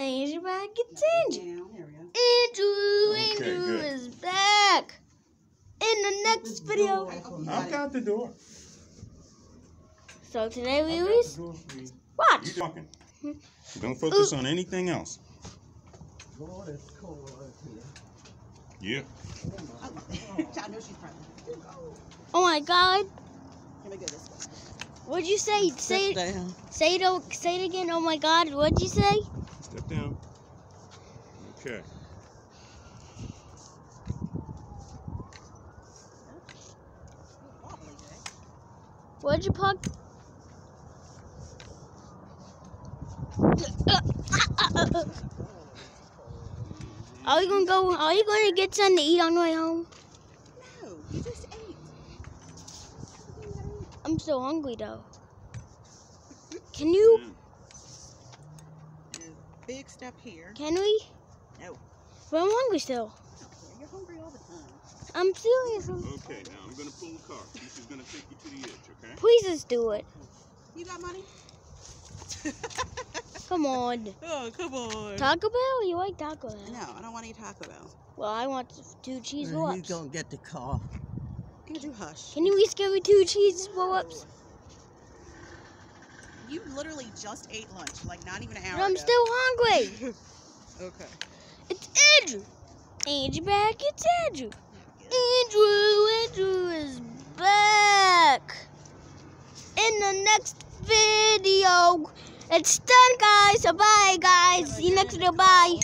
Andrew back. It's Andrew. Down, there we go. Andrew, Okay, Andrew good. is back. In the next video. I've got the door. So today we I've got release. the door for you. Watch. You talking. Hmm. Don't focus on anything else. Lord, it's cold here. Yeah. I know she's pregnant. Oh my God. Let me go this way. What'd you say? Say it. Say it. Say it again. Oh my God. What'd you say? Step down. Okay. Wobbly, Jay. What'd you pug? Are you gonna go? Are you gonna get something to eat on the way home? No, you just ate. I'm so hungry though. Can you? Yeah. Big step here. Can we? No. But I'm hungry still. You're hungry all the time. I'm serious. Okay, now I'm gonna pull the car. This is gonna take you to the edge, okay? Please just do it. You got money? Come on. oh, come on. Taco Bell? You like Taco Bell? No, I don't want to eat Taco Bell. Well, I want two cheese He's roll-ups. gonna get the car. Can you hush? Can you please give me two cheese roll-ups? You literally just ate lunch, like not even an hour But I'm ago. still hungry. okay. It's Andrew. Andrew back. It's Andrew. Andrew. Andrew is back. In the next video. It's done, guys. So bye, guys. See you next video. Bye.